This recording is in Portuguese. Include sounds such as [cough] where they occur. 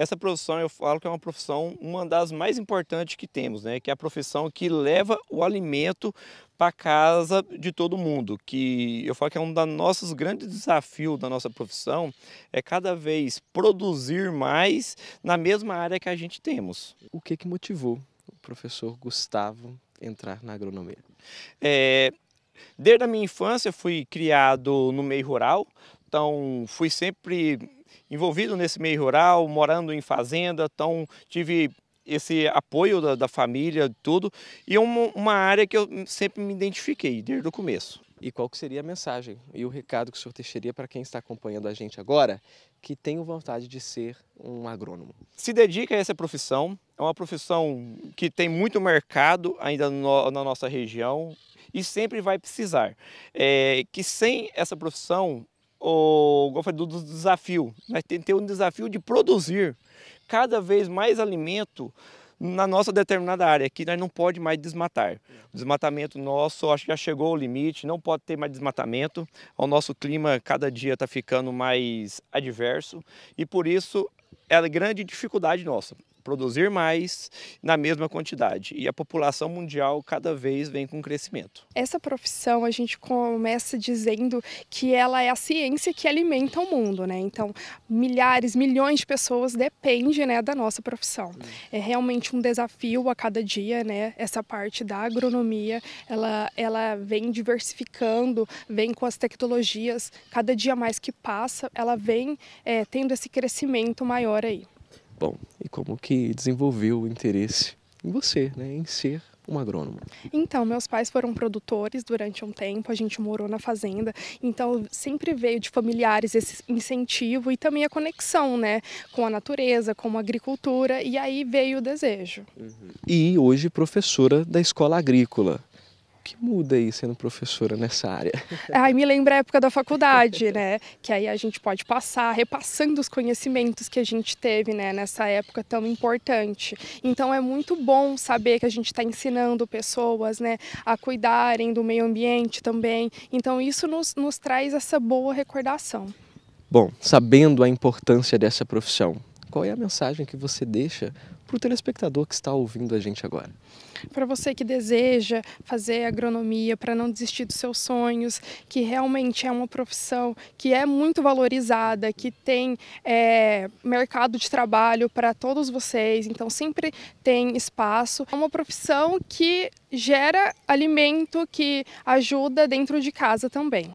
Essa profissão, eu falo que é uma profissão, uma das mais importantes que temos, né? Que é a profissão que leva o alimento para casa de todo mundo, que eu falo que é um dos nossos grandes desafios da nossa profissão, é cada vez produzir mais na mesma área que a gente temos. O que que motivou o professor Gustavo entrar na agronomia? É, desde a minha infância fui criado no meio rural, então fui sempre envolvido nesse meio rural, morando em fazenda, então tive esse apoio da, da família, tudo, e uma, uma área que eu sempre me identifiquei desde o começo. E qual que seria a mensagem e o recado que o senhor deixaria para quem está acompanhando a gente agora, que tem vontade de ser um agrônomo? Se dedica a essa profissão, é uma profissão que tem muito mercado ainda no, na nossa região e sempre vai precisar. É, que sem essa profissão o, do, do desafio. Nós temos ter um desafio de produzir cada vez mais alimento na nossa determinada área, que nós não pode mais desmatar. O desmatamento nosso, acho que já chegou ao limite, não pode ter mais desmatamento. O nosso clima cada dia está ficando mais adverso e por isso é a grande dificuldade nossa produzir mais na mesma quantidade. E a população mundial cada vez vem com crescimento. Essa profissão a gente começa dizendo que ela é a ciência que alimenta o mundo, né? Então, milhares, milhões de pessoas dependem, né, da nossa profissão. É realmente um desafio a cada dia, né? Essa parte da agronomia, ela ela vem diversificando, vem com as tecnologias, cada dia mais que passa, ela vem é, tendo esse crescimento maior aí. Bom, e como que desenvolveu o interesse em você, né, em ser um agrônomo? Então, meus pais foram produtores durante um tempo, a gente morou na fazenda, então sempre veio de familiares esse incentivo e também a conexão, né, com a natureza, com a agricultura, e aí veio o desejo. Uhum. E hoje professora da escola agrícola que muda aí sendo professora nessa área? [laughs] Ai, me lembra a época da faculdade, né? Que aí a gente pode passar, repassando os conhecimentos que a gente teve, né? Nessa época tão importante. Então é muito bom saber que a gente está ensinando pessoas, né? A cuidarem do meio ambiente também. Então isso nos, nos traz essa boa recordação. Bom, sabendo a importância dessa profissão, qual é a mensagem que você deixa para o telespectador que está ouvindo a gente agora? Para você que deseja fazer agronomia, para não desistir dos seus sonhos, que realmente é uma profissão que é muito valorizada, que tem é, mercado de trabalho para todos vocês, então sempre tem espaço. É uma profissão que gera alimento, que ajuda dentro de casa também.